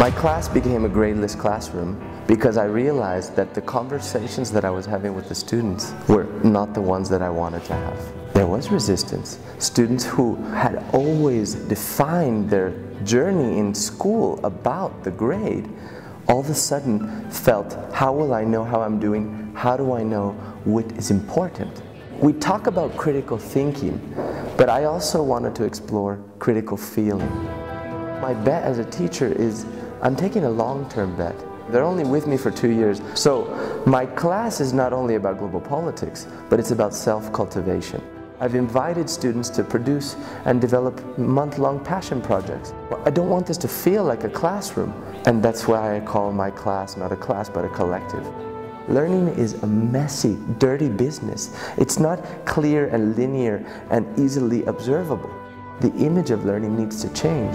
My class became a gradeless classroom because I realized that the conversations that I was having with the students were not the ones that I wanted to have. There was resistance. Students who had always defined their journey in school about the grade all of a sudden felt, how will I know how I'm doing? How do I know what is important? We talk about critical thinking, but I also wanted to explore critical feeling. My bet as a teacher is I'm taking a long-term bet. They're only with me for two years. So my class is not only about global politics, but it's about self-cultivation. I've invited students to produce and develop month-long passion projects. I don't want this to feel like a classroom, and that's why I call my class not a class, but a collective. Learning is a messy, dirty business. It's not clear and linear and easily observable. The image of learning needs to change.